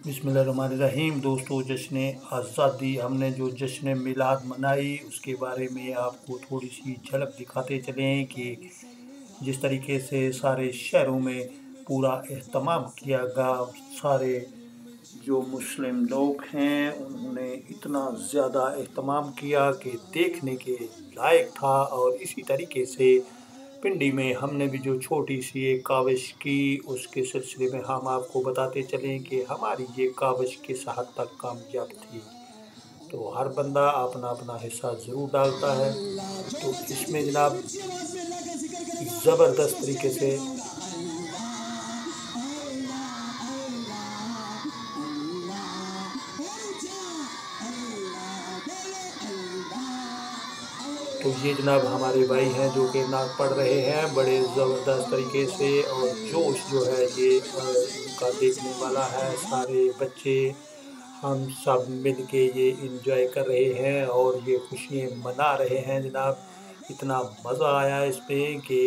बिसमीम दोस्तों जश्न आज़ादी, हमने जो जश्न मिलाद मनाई, उसके बारे में आपको थोड़ी सी झलक दिखाते चलें कि जिस तरीके से सारे शहरों में पूरा अहतमाम किया गया सारे जो मुस्लिम लोग हैं, उन्होंने इतना ज़्यादा अहतमाम किया कि देखने के लायक था और इसी तरीके से पिंडी में हमने भी जो छोटी सी एक काविश की, उसके सिलसिले में हम आपको बताते चलें कि हमारी ये काविश किस हद तक कामयाब थी। तो हर बंदा अपना अपना हिस्सा ज़रूर डालता है। तो इसमें जनाब, ज़बरदस्त तरीके से तो ये जनाब हमारे भाई हैं जो कि नाक पढ़ रहे हैं, बड़े ज़बरदस्त तरीके से और जोश जो है ये उनका देखने वाला है। सारे बच्चे हम सब मिल के ये इंजॉय कर रहे हैं और ये खुशियाँ मना रहे हैं जनाब। इतना मज़ा आया इस पर कि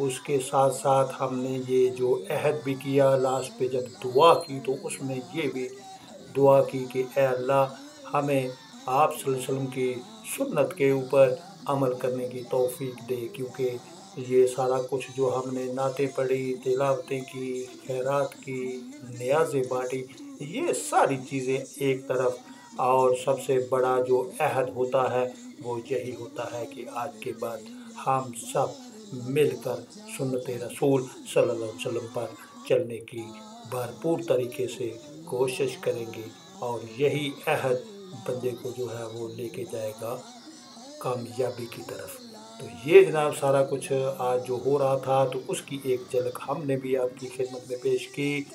उसके साथ साथ हमने ये जो अहद भी किया लास्ट पे जब दुआ की तो उसमें ये भी दुआ की कि अल्लाह हमें आप वसल्लम की सुन्नत के ऊपर अमल करने की तोफ़ी दे, क्योंकि ये सारा कुछ जो हमने नाते पढ़ी, तिलावतें की, खैरात की, न्याज़ें बाँटी, ये सारी चीज़ें एक तरफ़ और सबसे बड़ा जो अहद होता है, वो यही होता है कि आज के बाद हम सब मिलकर सुन्नत रसूल सल्लल्लाहु अलैहि वसल्लम पर चलने की भरपूर तरीके से कोशिश करेंगे और यही अहद बंदे को जो है वो लेके जाएगा कामयाबी की तरफ़। तो ये जनाब सारा कुछ आज जो हो रहा था तो उसकी एक झलक हमने भी आपकी खिदमत में पेश की।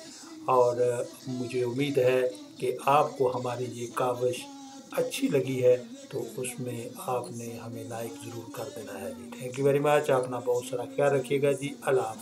और मुझे उम्मीद है कि आपको हमारी ये काविश अच्छी लगी है तो उसमें आपने हमें लाइक ज़रूर कर देना है ji. Thank you very much अपना बहुत सारा ख्याल रखिएगा जी। अल्लाह